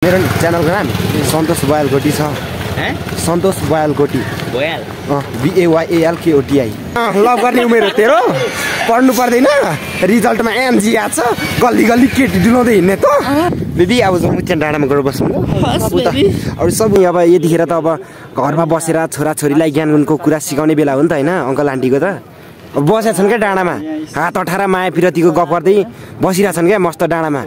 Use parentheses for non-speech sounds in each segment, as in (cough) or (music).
मेरो च्यानलको नाम सन्तोष बयाल कोटी छ। सन्तोष बयाल कोटी भइहाल बिएवाइएल केओटिआई लभ गर्ने उमेर हो तेरो। पढ्नु पर्दैन। रिजल्टमा एमजी आएको छ। गल्ली गल्ली केटी डुलाउँदै हिँड्ने त। दिदी अब मुख्य डाँडामा गएर बस्नु अरू सब अब यतिखेर त अब घरमा बसेर छोराछोरीलाई ज्ञानको कुरा सिकाउने बेला हो नि त होइन अङ्कल आन्टीको त। अब बसेका छन् क्या डाँडामा। हात अठार माया पिरतीको गफ गर्दै बसिरहेछन् क्या मस्त डाँडामा।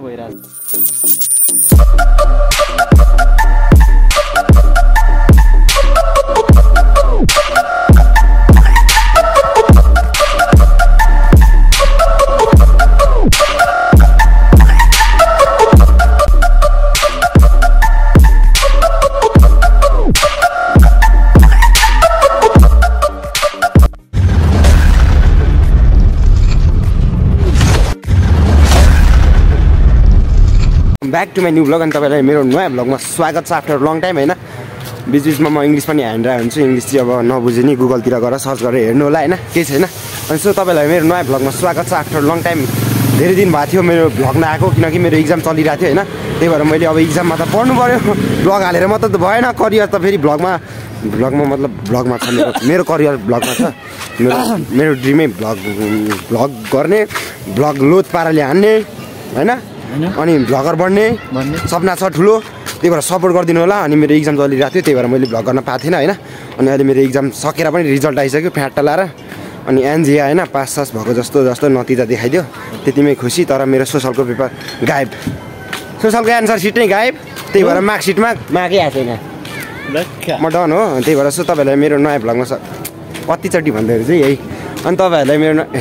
Back to my new blog अनि तपाईँलाई मेरो नयाँ ब्लगमा स्वागत छ आफ्टर लङ टाइम होइन? बिच बिचमा म इङ्ग्लिस पनि ह्यान्ड हुन्छु। इङ्ग्लिस चाहिँ अब नबुझे नि गुगलतिर गएर सर्च गरेर हेर्नु होला होइन? केही छैन। अनि सो तपाईँलाई मेरो नयाँ ब्लगमा स्वागत छ। आफ्टर लङ टाइम धेरै दिन भएको थियो मेरो भ्लग नआएको किनकि मेरो इक्जाम चलिरहेको थियो होइन? त्यही भएर मैले अब इक्जाममा त पढ्नु पऱ्यो ब्लग हालेर मात्र त भएन। करियर त फेरि भ्लगमा भ्लगमा मतलब भ्लगमा छ मेरो मेरो करियर भ्लगमा छ। मेरो मेरो ड्रिमै भ्लग भ्लग गर्ने भ्लग लोड पाराले हान्ने होइन? अनि भ्लगर बढ्ने सपना छ ठुलो। त्यही भएर सपोर्ट गरिदिनु होला। अनि मेरो इक्जाम चलिरहेको थियो त्यही भएर मैले भ्लग गर्न पाएको थिइनँ होइन? अनि अहिले मेरो इक्जाम सकेर पनि रिजल्ट आइसक्यो फ्याट लाएर। अनि एनजिए होइन पास सास भएको जस्तो जस्तो नतिजा देखाइदियो। त्यतिमै खुसी तर मेरो सोसलको पेपर गायब। सोसलको एन्सर सिट नै गायब। त्यही भएर मार्कसिटमा मागै आएको छैन। म डन हो। त्यही भएर सो तपाईँहरूलाई मेरो नयाँ भ्लगमा छ कतिचोटि भन्दाखेरि चाहिँ यही। अनि तपाईँहरूलाई मेरो न-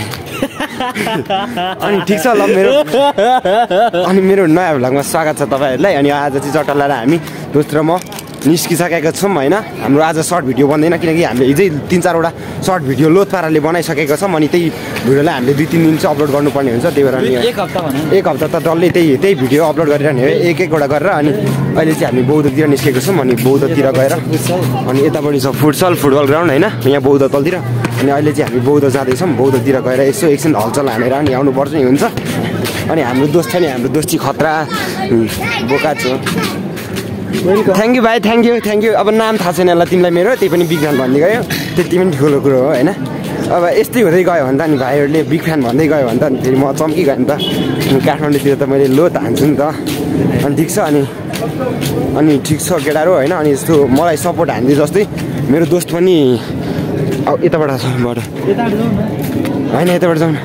(laughs) अनि ठिक छ ल मेरो अनि मेरो नयाँ भ्लगमा स्वागत छ तपाईँहरूलाई अनि आज चाहिँ जट्टा लाएर हामी दोस्रो म निस्किसकेको छौँ होइन? हाम्रो आज सर्ट भिडियो बन्दैन किनकि हामीले हिजै तिन चारवटा सर्ट भिडियो लोड पाराले बनाइसकेको छौँ अनि त्यही भिडियोलाई हामीले दुई तिन दिन चाहिँ अपलोड गर्नुपर्ने हुन्छ त्यही भएर अनि एक हप्ता एक हप्ता त डल्लै त्यही त्यही भिडियो अपलोड गरिरहने हो एक एकवटा गरेर अनि अहिले चाहिँ हामी बौद्धतिर निस्केको छौँ अनि बौद्धतिर गएर अनि यतापट्टि छ फुटसल फुटबल ग्राउन्ड होइन? यहाँ बौद्ध तलतिर अनि अहिले चाहिँ हामी बौद्ध जाँदैछौँ बौद्धतिर गएर यसो एकछिन हलचल हानेर अनि आउनुपर्छ नि हुन्छ। अनि हाम्रो दोस्त छ नि हाम्रो दोस्ती खतरा बोका छु। थ्याङ्क यू भाइ थ्याङ्क यू थ्याङ्क यू अब नाम थाहा छैन होला तिमीलाई मेरो त्यही पनि बिग फ्यान भन्दै गयो। त्यति पनि ठुलो कुरो हो होइन? अब यस्तै हुँदै गयो भने त अनि भाइहरूले बिग फ्यान भन्दै गयो भने त अनि फेरि म चम्किगयो नि त। काठमाडौँतिर त मैले लोत हान्छु नि त। अनि ठिक छ अनि अनि ठिक छ केटाहरू होइन? अनि यस्तो मलाई सपोर्ट हान्दियो जस्तै मेरो दोस्त पनि अब यताबाट छ बाट होइन यताबाट जाउँ न।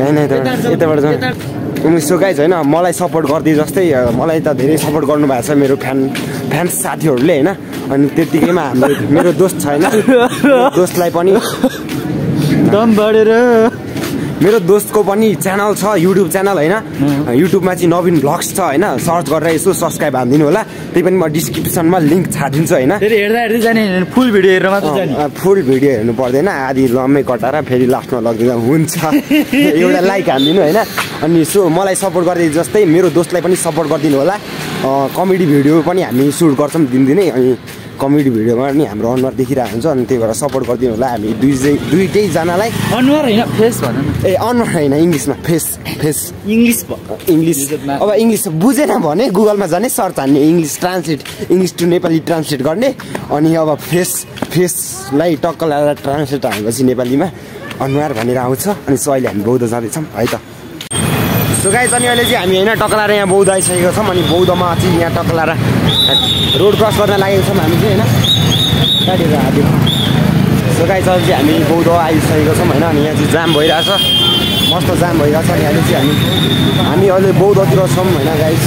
होइन यताबाट यताबाट जाउँ। उनी सुकाइ छैन मलाई सपोर्ट गरिदिए जस्तै मलाई त धेरै सपोर्ट गर्नुभएको छ मेरो फ्यान फ्यान्स साथीहरूले होइन? अनि त्यत्तिकैमा हाम्रो मेरो दोस्त छ होइन? दोस्तलाई पनि दम बढेर। मेरो दोस्तको पनि च्यानल छ युट्युब च्यानल होइन? युट्युबमा चाहिँ नवीन भ्लग्स छ होइन? सर्च गरेर यसो सब्सक्राइब हानिदिनु होला। त्यही पनि म डिस्क्रिप्सनमा लिङ्क छाडिदिन्छु होइन? फेरि हेर्दा हेर्दै जाने फुल भिडियो हेरेर फुल भिडियो हेर्नु पर्दैन। आधी लम्मै कटाएर फेरि लास्टमा लगिदिँदा हुन्छ। (laughs) एउटा लाइक हानिदिनु होइन? अनि सो मलाई सपोर्ट गरिदिए जस्तै मेरो दोस्तलाई पनि सपोर्ट गरिदिनु होला। कमेडी भिडियो पनि हामी सुट गर्छौँ दिनदिनै। अनि कमेडी भिडियोमा पनि हाम्रो अनुहार देखिरहेको हुन्छ अनि त्यही भएर सपोर्ट गरिदिनु होला हामी दुई दुइटैजनालाई अनुहार होइन फेस भन न। ए अनुहार होइन इङ्ग्लिसमा फेस फेस। English English. अब इङ्ग्लिस बुझेन भने गुगलमा जाने सर्च हान्ने English translate English to Nepali translate गर्ने। अनि अब फेस फेसलाई टक्क लगाएर ट्रान्सलेट हानेपछि नेपालीमा अनुहार भनेर आउँछ। अनि सो अहिले हामी बौद्ध जाँदैछौँ है त। सो गाइस अनि अहिले चाहिँ हामी होइन टक्लाएर यहाँ बौद्ध आइसकेको छौँ अनि बौद्धमा चाहिँ यहाँ टक्लाएर रोड क्रस गर्न लागेको छौँ हामी चाहिँ होइन? गाडीहरू हाल्यो सो गाइस अहिले चाहिँ हामी बौद्ध आइसकेको छौँ होइन? अनि यहाँ चाहिँ जाम भइरहेछ। मस्त जाम भइरहेछ अनि अहिले चाहिँ हामी हामी अहिले बौद्धतिर छौँ होइन गाइस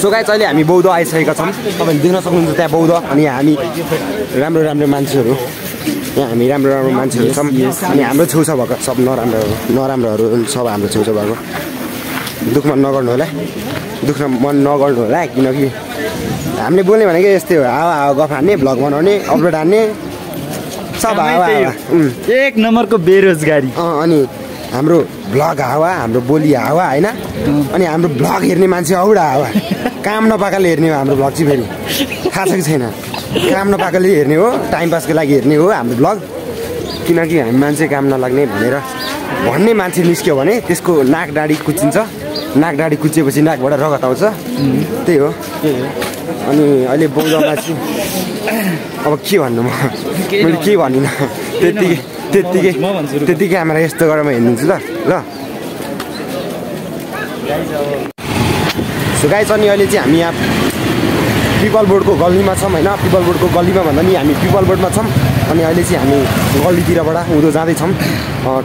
सो गाइस अहिले हामी बौद्ध आइसकेका छौँ। तपाईँले देख्न सक्नुहुन्छ त्यहाँ बौद्ध अनि हामी राम्रो राम्रो मान्छेहरू। यहाँ हामी राम्रो राम्रो मान्छेहरू छौँ। अनि हाम्रो छेउछाउ भएको सब नराम्रोहरू नराम्रोहरू सब हाम्रो छेउछाउ भएको। दुःखमा नगर्नु होला। दुःख मन नगर्नु होला किनकि हामीले बोल्ने भनेको यस्तै हो। हावा हावा गफ हान्ने भ्लग बनाउने अपलोड हान्ने। सब हावा हावा। एक नम्बरको बेरोजगारी। अँ, अनि हाम्रो भ्लग हावा हाम्रो बोली हावा होइन? अनि हाम्रो भ्लग हेर्ने मान्छे औडा हावा (laughs) काम नपाएकाले हेर्ने हो हाम्रो भ्लग चाहिँ फेरि। थाहा छ कि छैन। काम नपाएकोले हेर्ने हो टाइम पासको लागि हेर्ने हो हाम्रो ब्लग किनकि हामी मान्छे काम नलाग्ने भनेर भन्ने मान्छे निस्क्यो भने त्यसको नाक डाँडी कुचिन्छ। नाक डाँडी कुचिएपछि नाकबाट रगत आउँछ। त्यही हो। अनि अहिले बौद्धमा चाहिँ अब के भन्नु म? मैले के म भन्छु, रुक। त्यत्तिकै क्यामेरा यस्तो गरेर म हेर्नुहुन्छ ल ल। सो गाइस अनि अहिले चाहिँ हामी यहाँ पिपल बोर्डको गल्लीमा छौँ होइन पिपल बोर्डको गल्लीमा भन्दा नि हामी पिपल बोर्डमा छौँ अनि अहिले चाहिँ हामी गल्लीतिरबाट उँधो जाँदैछौँ।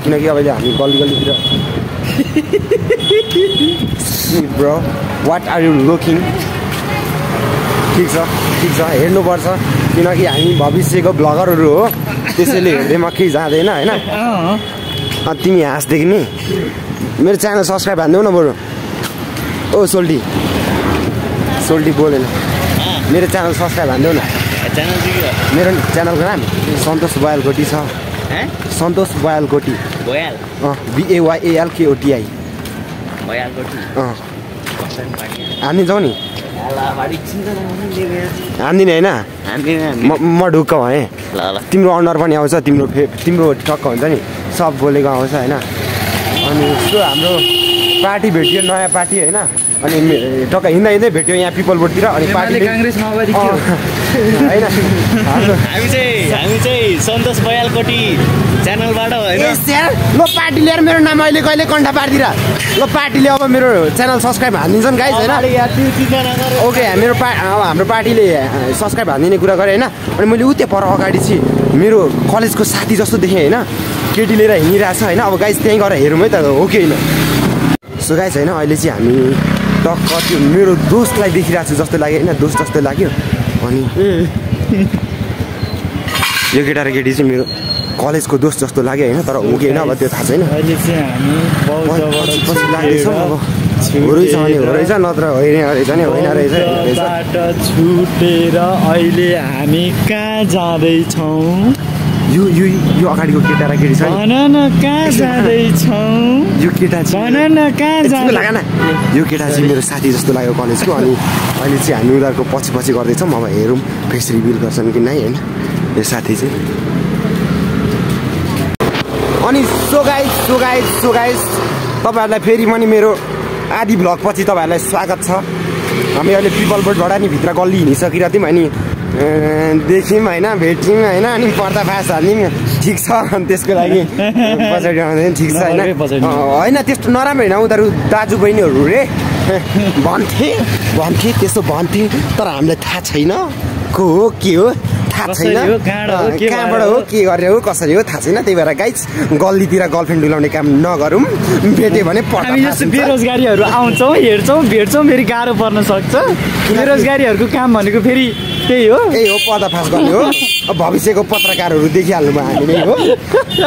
किनकि अहिले हामी गल्ली गल्लीतिर bro what are you looking ठिक छ ठिक छ हेर्नुपर्छ। किनकि हामी भविष्यको ब्लगरहरू हो त्यसैले हेर्दैमा केही जाँदैन होइन? तिमी हाँस्देखि नि। मेरो च्यानल सब्सक्राइब हानिदेऊ न बरु। ओ सोल्टी। सोल्टी बोलेन। मेरो च्यानल सब्सक्राइब हानिदेऊ न। च्यानल? मेरो च्यानलको नाम सन्तोष बयालकोटी छ। हैं? सन्तोष बयालकोटी भइहाल अँ बिएवाइएल केओटिआई भइहालको अँ। हानिदिन्छौ नि? हानिदिने होइन? म म ढुक्क भएँ। ल ल। तिम्रो अनुहार पनि आउँछ तिम्रो फे तिम्रो टक्क हुन्छ नि। सब बोलेको आउँछ होइन? अनि यस्तो हाम्रो पार्टी भेटियो नयाँ पार्टी होइन? अनि टक्क हिँड्दा हिँड्दै भेट्यो यहाँ पिपल बोर्डतिर अनि पार्टी काङ्ग्रेस माओवादी? होइन। (laughs) हामी चाहिँ हामी चाहिँ सन्तोष बयालकोटी च्यानलबाट होइन? ल पार्टी लिएर मेरो नाम अहिले कहिले कन्ठा पारिदिएर ल पार्टीले अब मेरो च्यानल सब्सक्राइब हानिदिन्छन् गाइस होइन? ओके मेरो पा अब हाम्रो पार्टीले सब्सक्राइब हानिदिने कुरा गरेँ होइन? अनि मैले उ त्यो पर अगाडि चाहिँ मेरो कलेजको साथी जस्तो देखेँ होइन? केटी लिएर हिँडिरहेको छ होइन? अब गाइस त्यहीँ गएर हेरौँ है त हो कि होइन? सो गाइस होइन अहिले चाहिँ हामी टक्क त्यो मेरो दोस्तलाई देखिरहेको छु जस्तो लाग्यो। होइन दोस्त जस्तो लाग्यो। अनि यो केटा र केटी चाहिँ मेरो कलेजको दोस्त जस्तो लाग्यो होइन? तर हो कि होइन अब त्यो थाहा छैन। पछि लाग्दैछ अब। हो रहेछ भने हो रहेछ नत्र होइन रहेछ नि होइन रहेछ छुटेर अहिले हामी कहाँ जाँदैछौँ? यो यो यो अगाडिको केटा र केटी छ यो केटा चाहिँ यो केटा चाहिँ मेरो साथी जस्तो लाग्यो कलेजको अनि अहिले चाहिँ हामी उनीहरूको पछि पछि गर्दैछौँ। अब हेरौँ फेस रिभिल गर्छन् कि नै होइन? यो साथी चाहिँ। अनि so guys so guys so guys तपाईँहरूलाई फेरि पनि मेरो आदि भ्लग पछि तपाईँहरूलाई स्वागत छ। हामी अहिले पिपल बोर्डबाट नि भित्र गल्ली हिँडिसकिरहेको थियौँ अनि देख्यौँ होइन भेट्यौँ होइन अनि पर्दाफास हाल्यौँ ठिक छ अनि त्यसको लागि पछाडि आउँदैन ठिक छ होइन? होइन त्यस्तो नराम्रो होइन उनीहरू दाजु बहिनीहरू रे। भन्थे भन्थे त्यस्तो भन्थे तर हामीलाई थाहा छैन। को हो के हो? थाहा छैन। हो, कहाँबाट हो, के हो गरेर हो कसरी हो थाहा छैन। त्यही भएर गाइज गल्लीतिर गर्लफ्रेन्ड डुलाउने काम नगरौँ भेट्यो भने। बेरोजगारीहरू आउँछौँ हेर्छौँ भेट्छौँ फेरि गाह्रो पर्न सक्छ। बेरोजगारीहरूको काम भनेको फेरि त्यही हो। त्यही हो पर्दाफास गर्ने हो। अब भविष्यको पत्रकारहरू देखिहाल्नु भयो हामीले हो।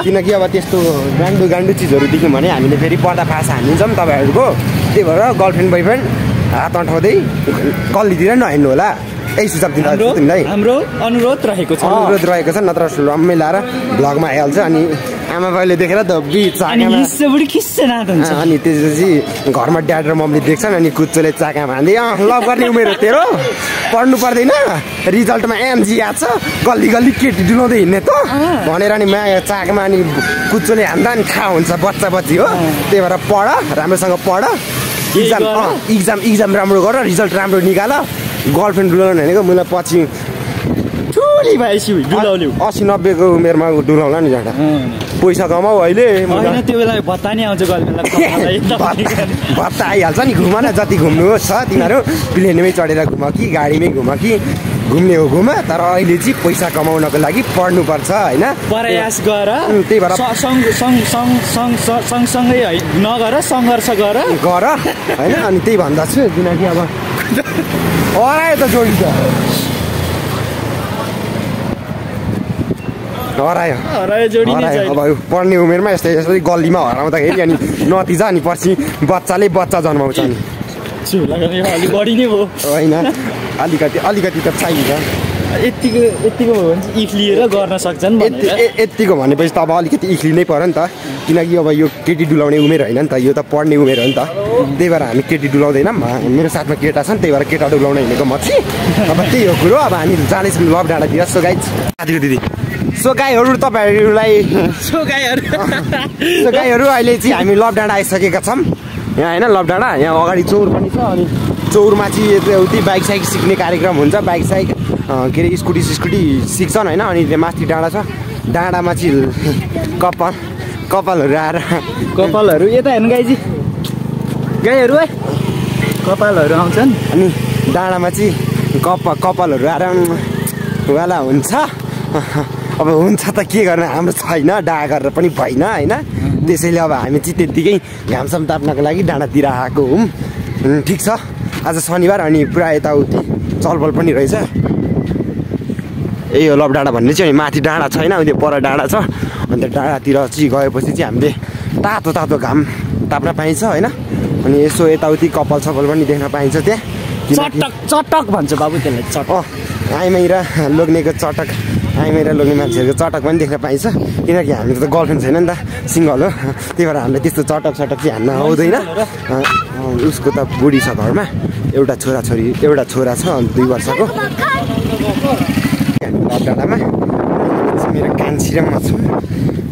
किनकि अब त्यस्तो गान्डु गान्डु चिजहरू देख्यौँ भने हामीले फेरि पर्दाफास हानिदिन्छौँ तपाईँहरूको। त्यही भएर गर्लफ्रेन्ड बोयफ्रेन्ड हात अँठाउँदै गल्लीतिर नहिँड्नु होला। यही सुझाव दिनु तिमीलाई। हाम्रो अनुरोध रहेको छ। अनुरोध रहेको छ नत्र रम्मै लाएर भ्लगमा आइहाल्छ अनि आमा बाउले देखेर अनि त्यसपछि घरमा ड्याड र मम्मीले देख्छन् अनि कुच्चोले चाकामा हान्दै अँ लभ गर्ने उमेर तेरो। पढ्नु पर्दैन। रिजल्टमा एमजी आएको छ। गल्ली गल्ली केटी डुलाउँदै हिँड्ने त। भनेर अनि माया चाकमा अनि कुच्चोले हान्दा अनि थाहा हुन्छ बच्चा बच्ची हो। त्यही भएर पढ राम्रोसँग पढ। इक्जाम इक्जाम इक्जाम राम्रो गर रिजल्ट राम्रो निकाल। गर्लफ्रेन्ड डुलाउनु भनेको मलाई पछि ठुली भएपछि डुलाउल्यौ असी नब्बेको उमेरमा डुलाउला नि झन्डा पैसा कमाऊ अहिले त्यो बेला भत्ता नि आउँछ (laughs) भत्ता आइहाल्छ नि घुम न जति घुम्नु छ तिमीहरू प्लेनमै चढेर घुम कि गाडीमै घुम कि घुम्ने हो घुम तर अहिले चाहिँ पैसा कमाउनको लागि पढ्नुपर्छ होइन? प्रयास गर। त्यही भएर- सँगसँगै नगर सङ्घर्ष गर। गर होइन? अनि त्यही भन्दछु किनकि अब त हरायो हरायो अब पढ्ने उमेरमा यस्तै यस्तै गल्लीमा हराउँदाखेरि अनि नतिजा अनि पछि बच्चाले बच्चा जन्माउँछ नि होइन अलिकति अलिकति त चाहिन्छ यतिको यतिको हो भने चाहिँ इफ्लिएर गर्न सक्छन् यति भनेर ए- यतिको भनेपछि त अब अलिकति इख्लिनै पऱ्यो नि त। किनकि अब यो केटी डुलाउने उमेर होइन नि त यो त पढ्ने उमेर हो नि त। त्यही भएर हामी केटी डुलाउँदैनौँ। मेरो साथमा केटा छन् त्यही भएर केटा डुलाउन हिँडेको म चाहिँ अब त्यही हो कुरो अब हामी जाँदैछौँ लभ डाँडातिर सो गाई साथीको दिदी। सो गाईहरू तपाईँहरूलाई सो गाईहरू। सो गाईहरू अहिले चाहिँ हामी लभ डाँडा आइसकेका छौँ। यहाँ होइन लभ डाँडा यहाँ अगाडि चौर पनि छ अनि चौरमा चाहिँ यताउति बाइक साइक सिक्ने कार्यक्रम हुन्छ। बाइक साइक के अरे स्कुटी सिस्कुटी सिक्छन् होइन अनि त्यहाँ माथि डाँडा छ। डाँडामा चाहिँ कपाल कपालहरू आएर। कपालहरू यता हेर्नु गाईजी। गाईहरू है कपालहरू आउँछन्। अनि डाँडामा चाहिँ कप कपालहरू आएर वाला हुन्छ। अब हुन्छ त के गर्ने? हाम्रो छैन डा गरेर पनि भएन होइन? त्यसैले अब हामी चाहिँ त्यत्तिकै घामसाम ताप्नको लागि डाँडातिर आएको हौँ। ठिक छ। आज शनिबार अनि पुरा यताउति चलपल पनि रहेछ। यही हो लभ डाँडा भन्ने चाहिँ अनि माथि डाँडा छैन अनि त्यो पर डाँडा छ। अन्त डाँडातिर चाहिँ गएपछि चाहिँ हामीले तातो तातो घाम ताप्न पाइन्छ होइन? अनि यसो यताउति कपाल सपाल पनि देख्न पाइन्छ त्यहाँ। चटक चटक भन्छ बाबु त्यसलाई चटक। अँ आइमाई र लोग्नेको चटक आइमाई र लोग्ने मान्छेहरूको चटक पनि देख्न पाइन्छ। किनकि हामीको त गर्लफ्रेन्ड छैन नि त सिङ्गल हो। त्यही भएर हामीले त्यस्तो चटक चटक चाहिँ हान्न आउँदैन। उसको त बुढी छ घरमा। एउटा छोरा छोरी एउटा छोरा छ अनि दुई वर्षको। लभ डाँडामा मेरो कान्छी र म छौँ।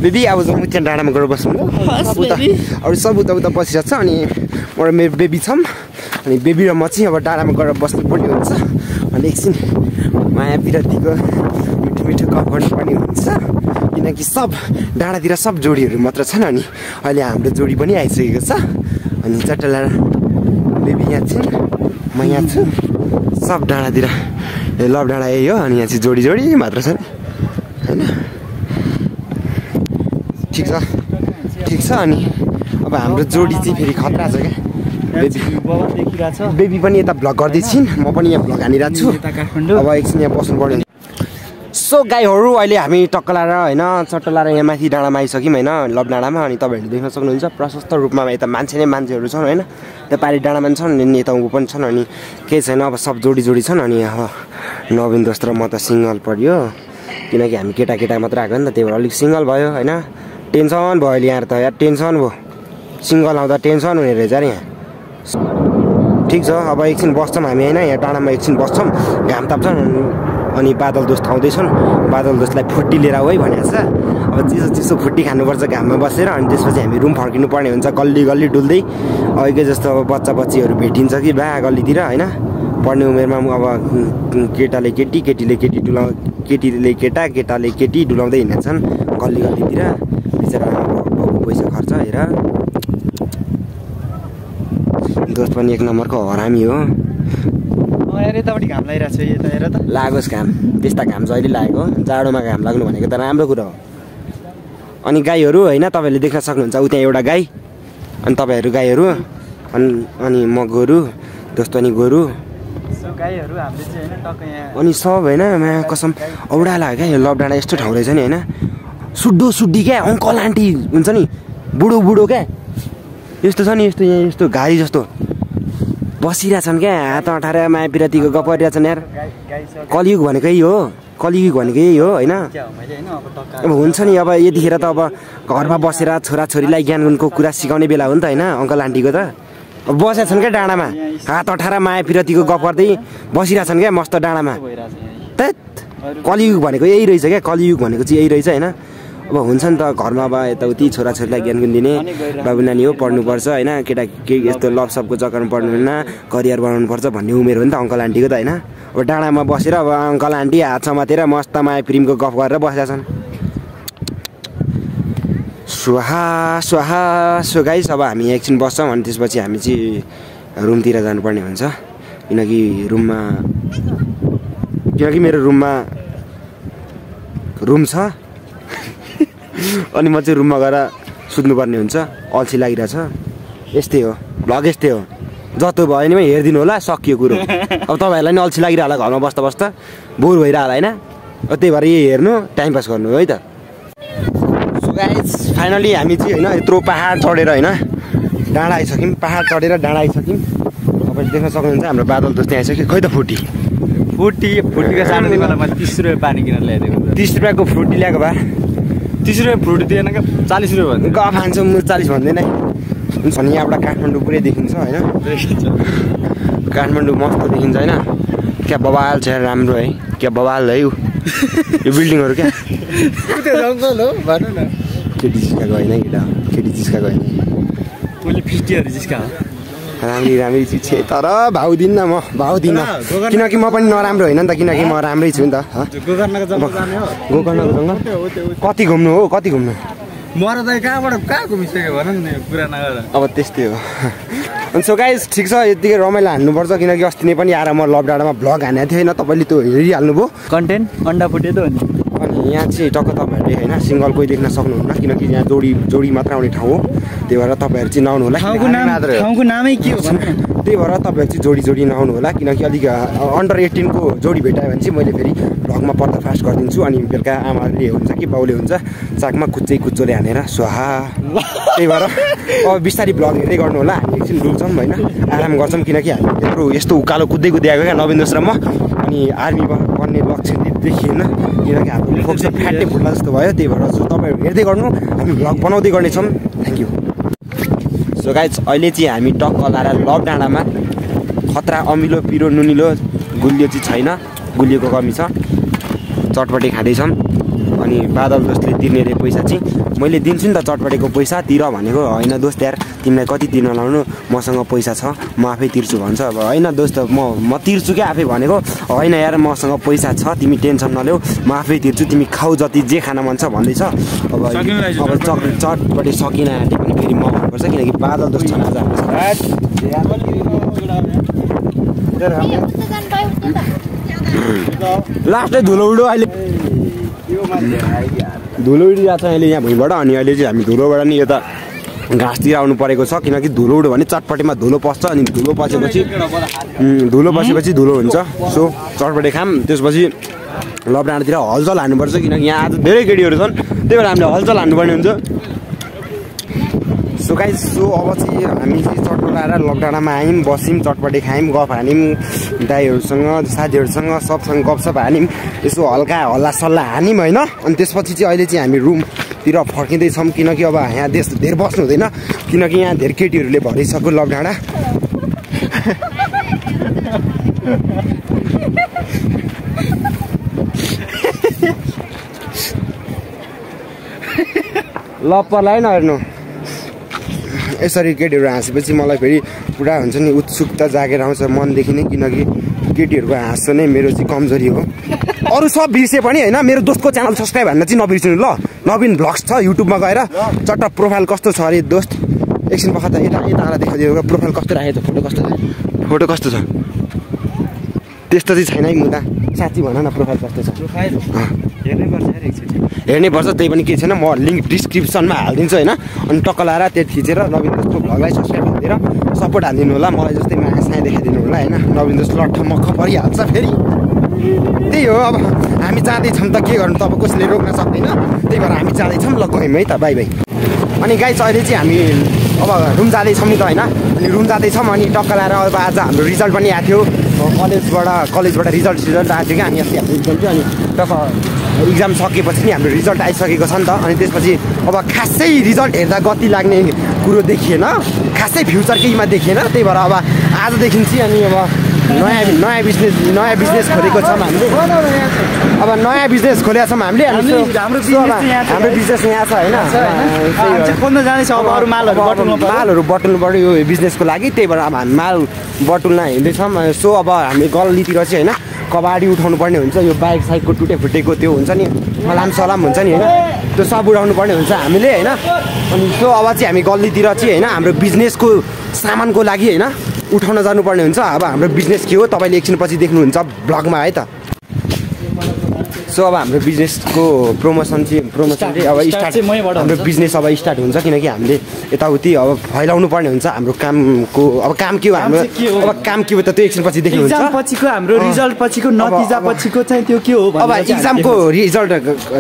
दिदी अब जाउँ त्यहाँ डाँडामा गएर ल। उता अरू सब उता उता बसिरहेको छ अनि म र मेरो बेबी छौँ। अनि बेबी र म चाहिँ अब डाँडामा गएर बस्नुपर्ने हुन्छ। अनि एकछिन माया विरतीको मिठो मिठो गफ गर्नुपर्ने हुन्छ। किनकि सब डाँडातिर सब जोडीहरू मात्र छन् अनि अहिले हाम्रो जोडी पनि आइसकेको छ। अनि चट्टला बेबी यहाँ छिन् म यहाँ छु। सब डाँडातिर लभ डाँडा यही हो अनि यहाँ चाहिँ जोडी जोडी मात्र छन् होइन? ठिक छ। ठिक छ अनि अब हाम्रो जोडी चाहिँ फेरि खतरा छ क्या। बेबी। बाबा। पनि यता भ्लग गर्दैछिन् म पनि यहाँ भ्लग हानिरहेको छु अब एकछिन यहाँ बस्नु पर्यो सो गाईहरू अहिले हामी टक्कलाएर होइन चट्टलाएर यहाँ माथि डाँडामा आइसक्यौँ होइन लभ डाँडामा अनि तपाईँहरूले देख्न सक्नुहुन्छ प्रशस्त रूपमा यता मान्छे नै मान्छेहरू छन् होइन। त्यो पारि डाँडामा पनि छन् अनि यता उँभो पनि छन् अनि केही छैन अब सब जोडी जोडी छन् अनि अब नवीन दोस्त र म त सिङ्गल पऱ्यो। किनकि हामी केटा केटा मात्र आएको नि त त्यही भएर अलिक सिङ्गल भयो होइन? टेन्सन भयो अहिले यहाँ त यार टेन्सन भयो। सिङ्गल आउँदा टेन्सन हुने रहेछ अरे यहाँ। ठिक छ अब एकछिन बस्छौँ हामी होइन? यहाँ डाँडामा एकछिन बस्छौँ। घाम ताप्छन् अनि बादल दोस्त आउँदैछन्। बादल दोस्तलाई फुट्टी लिएर आऊ है भनेको छ। अब चिसो चिसो फुट्टी खानुपर्छ घाममा बसेर अनि त्यसपछि हामी रुम फर्किनु पर्ने हुन्छ गल्ली गल्ली डुल्दै। अहिलेकै जस्तो अब बच्चा बच्चीहरू भेटिन्छ कि बा गल्लीतिर होइन? पढ्ने उमेरमा अब केटाले केटी केटीले केटी डुलाउ केटीले केटा केटाले केटी डुलाउँदै हिँडेछन् गल्ली गल्लीतिर। बिचरा बाबु पैसा खर्च हेर। दोस्त पनि एक नम्बरको हरामी हो। यतापट्टि घाम लागिरहेको छ यता हेर त। लागोस् घाम। त्यस्ता घाम जहिले लागेको। जाडोमा घाम लाग्नु भनेको त राम्रो कुरो हो। अनि गाईहरू होइन तपाईँहरूले देख्न सक्नुहुन्छ उ त्यहाँ एउटा गाई। अनि तपाईँहरू गाईहरू। अनि अनि म गोरु दोस्त अनि गोरु। अनि सब होइन मा कसम औडा लाग्यो क्या यो लभ डाँडा यस्तो ठाउँ रहेछ नि होइन सुड्डो सुड्डी क्या अङ्कल आन्टी हुन्छ नि बुढो बुढो क्या यस्तो छ नि यस्तो यहाँ यस्तो घारी जस्तो बसिरहेछन् क्या हात अँठाएर माया पिरातीको गफ गरिरहेछन् यार। कलियुग भनेको यही हो कलियुग भनेको यही हो होइन अब हुन्छ नि अब यतिखेर त अब घरमा बसेर छोराछोरीलाई ज्ञानको कुरा सिकाउने बेला हो नि त होइन अङ्कल आन्टीको त? बसेका छन् क्या डाँडामा? हात अठार माया पिरतीको गफ गर्दै बसिरहेछन् क्या मस्त डाँडामा? त्यत। कलियुग भनेको यही रहेछ क्या? कलियुग भनेको चाहिँ यही रहेछ होइन? अब हुन्छ नि त घरमा अब यताउति छोराछोरीलाई ज्ञान गुण दिने बाबु नानी हो पढ्नुपर्छ होइन? केटा के यस्तो लभ सबको चक्करमा पढ्नु हुन्न करियर बनाउनुपर्छ भन्ने उमेर हो नि त अङ्कल आन्टीको त होइन? अब डाँडामा बसेर अब अङ्कल आन्टी हात समातेर मस्त माया प्रिमको गफ गरेर बसेका छन्। स्वाहा स्वाहा। सो गाइस अब हामी एकछिन बस्छौँ अनि त्यसपछि हामी चाहिँ रुमतिर जानुपर्ने हुन्छ। किनकि रुममा किनकि मेरो रुममा रुम छ। (laughs) अनि म चाहिँ रुममा गएर सुत्नुपर्ने हुन्छ। अल्छी लागिरहेछ। यस्तै हो। भ्लग यस्तै हो। जतो भयो नि हेरिदिनु होला सकियो कुरो। अब तपाईँहरूलाई नि अल्छी लागिरह घरमा बस्दा बस्दा बोर भइरह होला होइन। त्यही भएर यही हेर्नु टाइम पास गर्नु है त। सो गाइज फाइनली हामी चाहिँ होइन यत्रो पाहाड चढेर होइन डाँडा आइसक्यौँ। पाहाड चढेर डाँडा आइसक्यौँ। तपाईँले देख्न सक्नुहुन्छ हाम्रो बादल दोस्ती आइसक्यो। खोइ त फुटी। फुटी फुटीको सानो दिएको मैले तिस रुपियाँ पानी किनेर ल्याइदिएको तिस रुपियाँको फ्रुटी ल्याएको भए। तिस रुपियाँ फ्रुटी दिएन क्या चालिस रुपियाँ भन्दै ग खान्छ म चालिस भन्दैन। है हुन्छ नि यहाँबाट काठमाडौँ पुरै देखिन्छ होइन। काठमाडौँ मस्त देखिन्छ होइन। क्या बवाल छ यार राम्रो है। क्या बवाल है यो बिल्डिङहरू क्या। (laughs) जङ्गल हो भन न। केटी जिस्काएको होइन केटा केटी जिस्काएको होइन मैले फिफ्टीहरू जिस्का राम्री राम्री चिज छ तर भाउ दिन्न म भाउ दिन्न किनकि म पनि नराम्रो होइन नि त किनकि म राम्रै छु नि त? गोकर्णको जङ्गल कति घुम्नु हो कति घुम्नु मर त कहाँबाट कहाँ घुमिसक्यो भन न नगर अब त्यस्तै हो अनि सो गाइस ठिक छ यतिकै रमाइलो हान्नुपर्छ किनकि अस्ति नै पनि आएर म लभ डाँडामा भ्लग हानेको थिएँ होइन तपाईँले त्यो हेरिहाल्नुभयो कन्टेन्ट अन्डा फुटे त अनि यहाँ चाहिँ टक्क तपाईँहरूले होइन सिङ्गल कोही देख्न सक्नुहुन्न किनकि यहाँ जोडी जोडी मात्र आउने ठाउँ हो। त्यही भएर तपाईँहरू चाहिँ नआउनु होला ठाउँको नाम के हो त्यही भएर तपाईँहरू चाहिँ जोडी जोडी नआउनु होला किनकि अलिक अन्डर एटिनको जोडी भेटायो भने चाहिँ मैले फेरि भ्लगमा पर्दाफास गरिदिन्छु अनि बेलुका आमाले हुन्छ कि बाउले हुन्छ चाकमा कुच्चै कुच्चोले हानेर स्वाहा। त्यही भएर (laughs) अब बिस्तारै भ्लग हेर्दै गर्नु होला हामी एकछिन डुल्छौँ होइन आराम गर्छौँ किनकि हामी त्यत्रो यस्तो उकालो कुद्दै कुद्दै आएको क्या नवीन दोस्रो म अनि आर्मी बन्ने लक्ष्य देखिएन। किनकि हाम्रो फोक्स फ्याट्टै फुट्ला जस्तो भयो त्यही भएर चाहिँ तपाईँहरू हेर्दै गर्नु। हामी भ्लग बनाउँदै गर्नेछौँ। थ्याङ्क यू सो गाइज अहिले चाहिँ हामी टक्क लाएर लभ डाँडामा। खतरा अमिलो पिरो नुनिलो गुलियो चाहिँ छैन। गुलियोको कमी छ। चटपटे खाँदैछौँ। अनि बादल दोस्तले तिर्ने रे पैसा चाहिँ मैले दिन्छु नि त चटपटेको पैसा तिर भनेको होइन दोस्त यार तिमीलाई कति तिर्न लाउनु? मसँग पैसा छ म आफै तिर्छु भन्छ। अब होइन दोस्त म म तिर्छु क्या आफै भनेको। होइन यार मसँग पैसा छ तिमी टेन्सन नल्याऊ म आफै तिर्छु तिमी खाऊ जति जे खान मन छ भन्दैछ। अब अब चट चटपटे सकिन आँटे पनि फेरि मगाउनुपर्छ किनकि बादल दोस्त आज साथ। लास्टै धुलो उडो अहिले। धुलो उडिरहेको छ अहिले यहाँ भुइँबाट अनि अहिले चाहिँ हामी धुलोबाट नि यता घाँसतिर आउनु परेको छ किनकि धुलो उड्यो भने चटपटीमा धुलो पस्छ अनि धुलो पसेपछि धुलो पसेपछि धुलो हुन्छ। सो चटपटे खाम। त्यसपछि लभ डाँडातिर हलचल हान्नुपर्छ किनकि यहाँ आज धेरै केटीहरू छन्। त्यही भएर हामीले हलचल हान्नुपर्ने हुन्छ। सो गाइस सो अब चाहिँ हामी चाहिँ चटपट आएर लकडाउनमा आयौँ बस्यौँ चटपटे खायौँ गफ हान्यौँ दाईहरूसँग साथीहरूसँग सबसँग गफसप हान्यौँ। यसो हल्का हल्ला सल्लाह हान्यौँ होइन। अनि त्यसपछि चाहिँ अहिले चाहिँ हामी रुमतिर फर्किँदैछौँ किनकि अब यहाँ देश धेरै बस्नु हुँदैन। किनकि यहाँ धेरै केटीहरूले भरिसक्यो लक डाँडा ल पर्ला है नहेर्नु यसरी केटीहरू हाँसेपछि मलाई फेरि पुरा हुन्छ नि उत्सुकता जागेर आउँछ मनदेखि नै किनकि केटीहरूको हाँसो नै मेरो चाहिँ कमजोरी हो। अरू सब बिर्से पनि होइन मेरो दोस्तको च्यानल सब्सक्राइब हान्न चाहिँ नबिर्सिनु ल। नवीन भ्लग्स छ युट्युबमा गएर चट्ट प्रोफाइल कस्तो छ अरे दोस्त? एकछिन बख त यता यता आएर देखाइदिएको प्रोफाइल कस्तो राखेको छ फोटो कस्तो छ? फोटो कस्तो छ? त्यस्तो चाहिँ छैन है मुदा। साँच्ची भन न प्रोफाइल कस्तो छ। हेर्नै पर्छ त्यही पनि केही छैन। म लिङ्क डिस्क्रिप्सनमा हालिदिन्छु होइन? अनि टक्क लाएर त्यो थिचेर नवीन दोस्तको भ्लगलाई सब्सक्राइब हालिदिएर सपोर्ट हालिदिनु होला। मलाई जस्तै माया साया देखाइदिनु होला होइन? नवीन दोस्त लट्ठ मक्ख परिहाल्छ फेरि। त्यही हो अब हामी जाँदैछौँ त के गर्नु त? अब कसैले रोक्न सक्दैन। त्यही भएर हामी जाँदैछौँ ल गयौँ है त बाई बाई। अनि गाई चाहिँ अहिले चाहिँ हामी अब रुम जाँदैछौँ नि त होइन? अनि रुम जाँदैछौँ अनि टक्क लाएर अब आज हाम्रो रिजल्ट पनि आएको थियो। कलेजबाट कलेजबाट रिजल्ट सिजल्ट आएको थियो क्या अनि अस्ति इक्जाम थियो। अनि टक्क इक्जाम सकेपछि नि हाम्रो रिजल्ट आइसकेको छ नि त। अनि त्यसपछि अब खासै रिजल्ट हेर्दा गति लाग्ने कुरो देखिएन। खासै फ्युचर केहीमा देखिएन। त्यही भएर अब आजदेखि चाहिँ अनि अब नयाँ नयाँ बिजनेस नयाँ बिजनेस खोलेको छौँ हामीले। अब नयाँ बिजनेस खोलेका छौँ हामीले। हाम्रो-? बिजनेस यहाँ छ। होइन? मालहरू बटुल्नु पऱ्यो यो बिजनेसको लागि। त्यही भएर अब हामी माल बटुल्न हिँड्दैछौँ। सो अब हामी गल्लीतिर चाहिँ होइन कबाडी उठाउनु पर्ने हुन्छ। यो बाइक साइकको टुटे फुटेको त्यो हुन्छ नि सलाम सलाम हुन्छ नि होइन? त्यो सब उठाउनु पर्ने हुन्छ हामीले होइन? अनि सो अब चाहिँ हामी गल्लीतिर चाहिँ होइन हाम्रो बिजनेसको सामानको लागि होइन? उठाउन जानुपर्ने हुन्छ। अब हाम्रो बिजनेस के हो? तपाईँले एकछिन पछि देख्नुहुन्छ ब्लगमा है त। सो अब हाम्रो बिजनेसको प्रमोसन चाहिँ प्रमोसन चाहिँ अब स्टार्ट हाम्रो। बिजनेस अब स्टार्ट हुन्छ किनकि हामीले यताउति अब फैलाउनु पर्ने हुन्छ। हाम्रो कामको अब काम के हो? हाम्रो? अब काम के हो त त्यो एकछिन पछि देख्नुहुन्छ। पछिको हाम्रो रिजल्ट पछिको नतिजा पछिको चाहिँ त्यो के हो अब इक्जामको रिजल्ट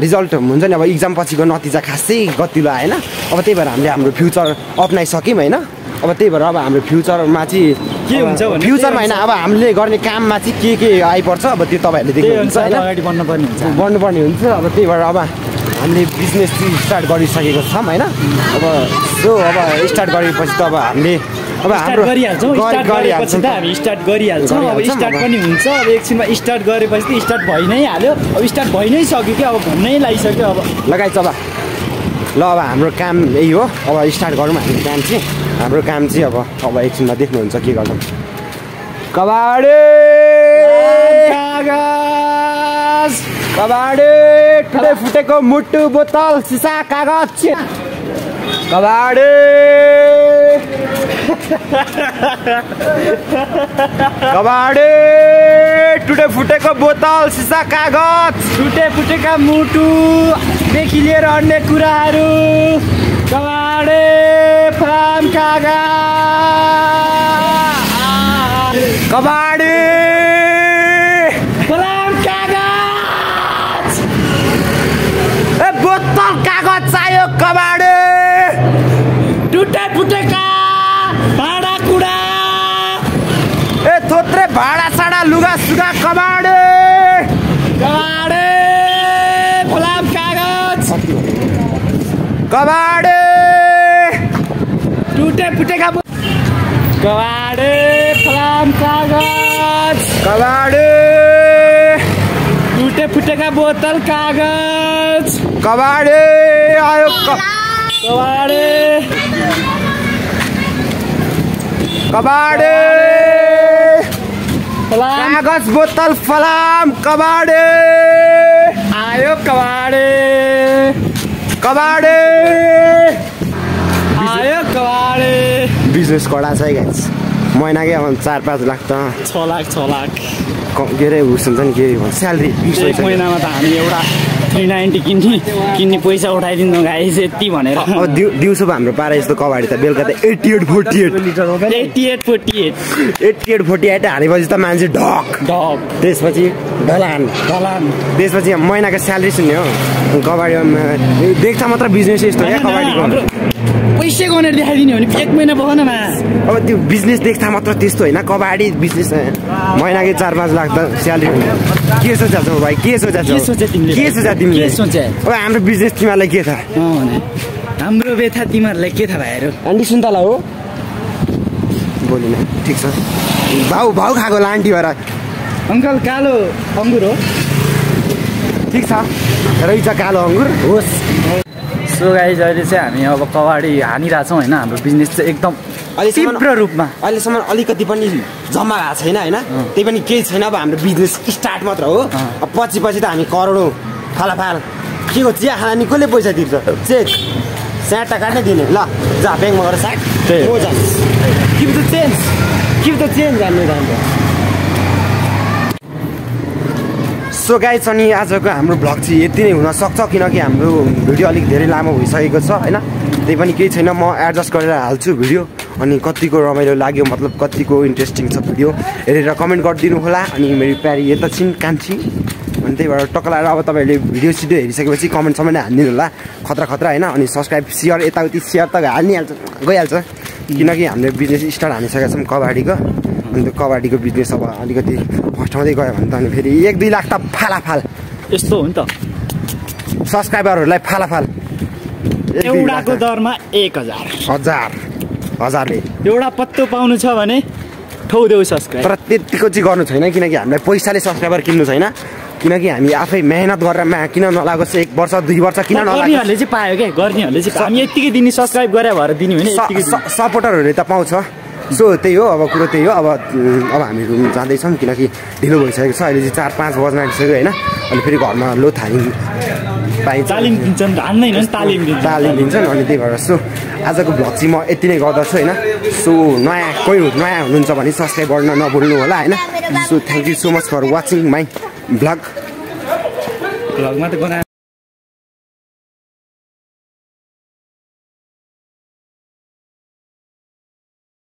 रिजल्ट हुन्छ नि। अब इक्जाम पछिको नतिजा खासै गतिलो आएन। अब त्यही भएर हामीले हाम्रो फ्युचर अप्नाइसक्यौँ होइन। अब त्यही भएर अब हाम्रो फ्युचरमा चाहिँ के हुन्छ फ्युचरमा होइन अब हामीले गर्ने काममा चाहिँ के के आइपर्छ अब त्यो तपाईँहरूले देख्नुहुन्छ होइन। अगाडि बढ्नुपर्ने हुन्छ। बढ्नुपर्ने हुन्छ अब त्यही भएर अब हामीले बिजनेस चाहिँ स्टार्ट गरिसकेको छौँ होइन। अब सो अब स्टार्ट गरेपछि त अब हामीले अब हाम्रो गरिहाल्छौँ त हामी स्टार्ट गरिहाल्छौँ। अब स्टार्ट। पनि हुन्छ अब एकछिनमा स्टार्ट गरेपछि त स्टार्ट भइ नै हाल्यो। अब स्टार्ट भइ नै सक्यो कि अब घुम्नै लागिसक्यो अब। लगाइछ अब ल अब हाम्रो काम यही हो। अब स्टार्ट गरौँ हाम्रो काम चाहिँ। हाम्रो काम चाहिँ अब अब एकछिनमा देख्नुहुन्छ के गर्छौँ कबाडे! कबाडे! ठुलै फुटेको मुटु बोतल सिसा कागज। कबाडे! कबाडे! टुटे फुटेको बोतल सिसा कागज। टुटे फुटेका मुटुदेखि लिएर अन्य कुराहरू। कागज कबाडे। कागज। ए बोतल कागज चाहियो कबाडे। टुटे फुटेका भाँडाकुँडा ए थोत्रे भाडा साडा लुगा सुगा कबाडे। कबाडे फलाम कागज। कबाडे। फुटेका कबाडे फलाम कागज। कबाडे टुटे फुटेका बोतल कागज। कबाडे आयो कबाडे कबाडे कागज बोतल फलाम कबाडे आयो कबाडे कबाडे बिजनेस कडा छ है गाइस महिनाकै अब चार पाँच लाख त। छ लाख छ लाख। क- अरे उस हुन्छ नि के भन्छ स्यालेरी एक महिनामा त हामी एउटा थ्री नाइन्टी किन्ने किन्ने पैसा उठाइदिनु गाइस यति भनेर। दिउँसो हाम्रो पारा यस्तो कबाडी त बेलुका त eighty eight forty eight. Eighty eight forty eight. Eighty eight forty eight हानेपछि त मान्छे ढक। डग त्यसपछि ढलान। ढलान। त्यसपछि महिनाको स्यालेरी सुन्ने हो। कबाडीमा देख्छ मात्र बिजनेस यस्तो क्या कबाडीको। पैसा गनेर देखाइदिने हो भने एक महिना भएन मा अब त्यो बिजनेस देख्छ मात्र त्यस्तो होइन। कबाडी बिजनेस महिनाकै चार पाँच लाख त स्यालेरी हुन्छ के सोचेको छौ भाइ? के सोचे तिमीले? के सोचे तिमीले? के सोचे? अब हाम्रो बिजनेस तिमीहरूलाई के छ भने हाम्रो व्यथा तिमीहरूलाई के थाहा भाइहरू आन्टी सुन्तला हो। बोलिन ठिक छ। भाउ भाउ खाएको होला आन्टी भएर। अङ्कल कालो अङ्गुर हो। ठिक छ। रहेछ कालो अङ्गुर। होस्। सो गाइज अहिले चाहिँ हामी अब कबाडी हानिरहेछौँ होइन हाम्रो बिजनेस चाहिँ एकदम तीव्र रूपमा। अहिलेसम्म अलिकति पनि जम्मा भएको छैन होइन त्यही पनि केही छैन अब हाम्रो बिजनेस स्टार्ट मात्र हो। अब पछि पछि त हामी करोडौँ। फालाफाल। के को चिया खाना नि कसले पैसा तिर्छ। चेक। स्याटा काट्नै दिने। ल जा ब्याङ्कमा गएर हो। हो the change keep the change जान्नु जान्छ सो गाइस अनि आजको हाम्रो भ्लग चाहिँ यति नै हुनसक्छ किनकि हाम्रो भिडियो अलिक धेरै लामो भइसकेको छ होइन? त्यही पनि केही छैन म एडजस्ट गरेर हाल्छु भिडियो अनि कतिको रमाइलो लाग्यो मतलब कतिको इन्ट्रेस्टिङ छ भिडियो हेरेर कमेन्ट गरिदिनु होला अनि मेरो प्यारी यता छिन् कान्छी अनि त्यही भएर टक्क अब तपाईँहरूले भिडियो सिडियो हेरिसकेपछि कमेन्ट समेत हालिदिनु होला खतरा खतरा होइन? अनि सब्सक्राइब सेयर यताउति सेयर त हाल्निहाल्छ गइहाल्छ किनकि हामीले बिजनेस स्टार्ट हानिसकेका छौँ कबाडीको। अनि त्यो कबाडीको बिजनेस अब अलिकति फस्टाउँदै गयो भने त अनि फेरि एक दुई लाख त फालाफाल। यस्तो हो नि त। सब्सक्राइबरहरूलाई फालाफाल। एउटाको दरमा एक हजार। हजार। हजारले। एउटा पत्तो पाउनु छ भने ठौदेऊ सब्सक्राइब तर त्यतिको चाहिँ गर्नु छैन किनकि हामीलाई पैसाले सब्सक्राइबर किन्नु छैन। किनकि हामी आफै मेहनत गरेर मा किन नलागोस् एक वर्ष दुई वर्ष किन नलागोस्? गर्नेहरूले चाहिँ पायो क्या गर्नेहरूले चाहिँ। हामी यत्तिकै दिने सब्सक्राइब गरे भएर दिने भने। सपोर्टरहरूले त पाउँछ। सो त्यही हो अब कुरो त्यही हो। अब अब हामी रुम जाँदैछौँ किनकि ढिलो भइसकेको छ। अहिले चाहिँ चार पाँच बज्न आँटिसक्यो होइन? अनि फेरि घरमा लो थालिङ पाइन्छ। तालिम दिन्छन् तालिम दिन्छ तालिम दिन्छन् अनि त्यही भएर सो आजको भ्लग चाहिँ म यति नै गर्दछु होइन? सो नयाँ कोही नयाँ हुनुहुन्छ भने सब्सक्राइब गर्न नभुल्नु होला होइन? So thank you so much for watching my vlog भ्लगमा त गना